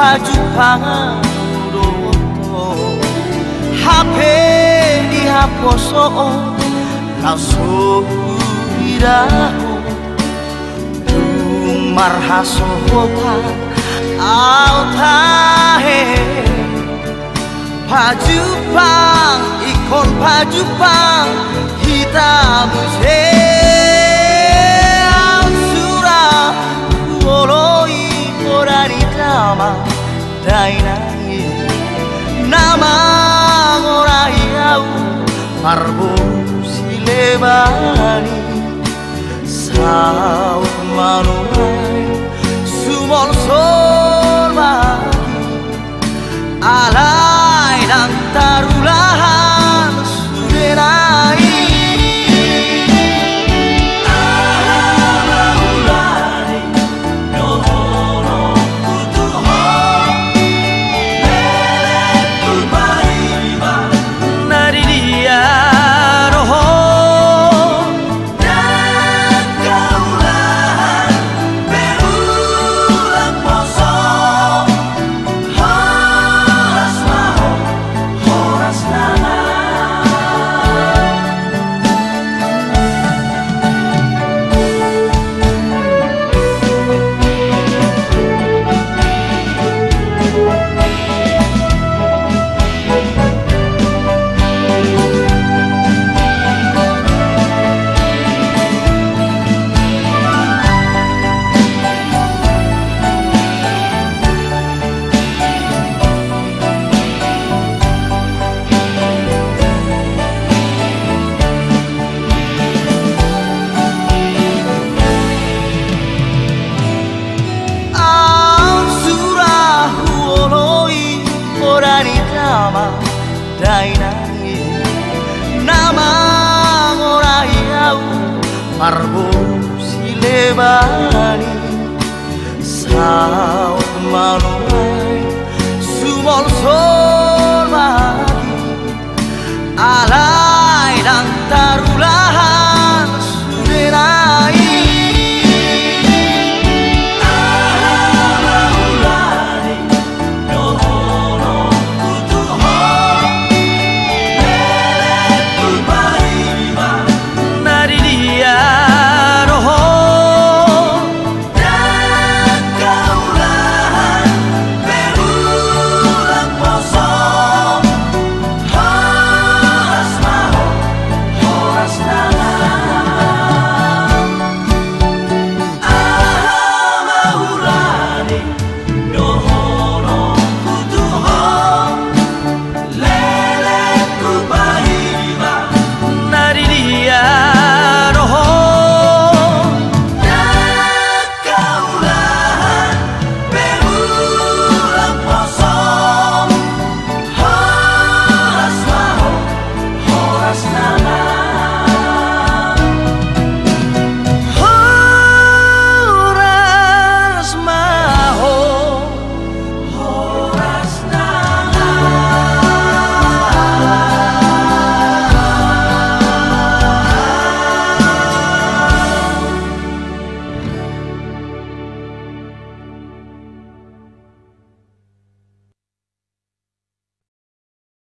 파주방으로 또 하페리 하포서 라소이라고 말하소다 아우타해. 파주방 이콜 파주방 Arbus y Levani, りたまたいない生もらい合う丸を知れば